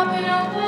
up and over.